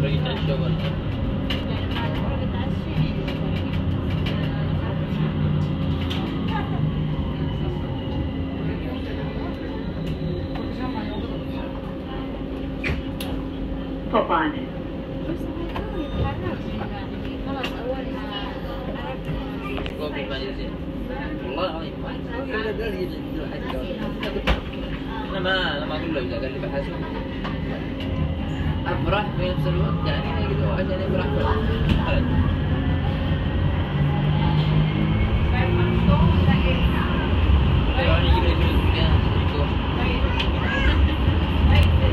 راح يتعشى ولا طبعا والله العظيم أنا ما أنا ما أقول له اذا قال لي بحاسبه Ah, murah yang seru. Jadi ini gitu aja jadi murah?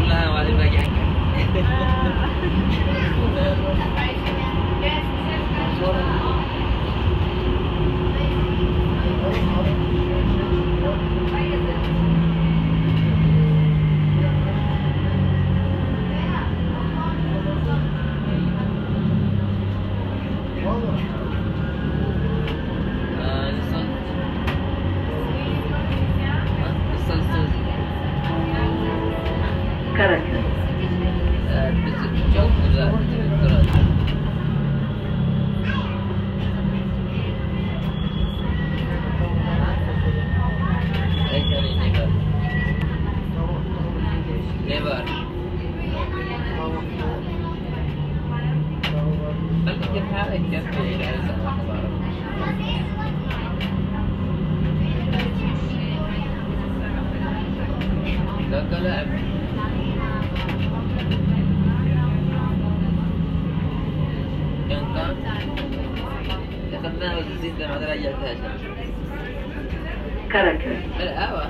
Nah, masih lagi angkat. Terima ah. ذاك لعب كان اخذناها وزيدنا بعد رجعتها كركر أيوه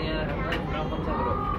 Kayaknya nonton sama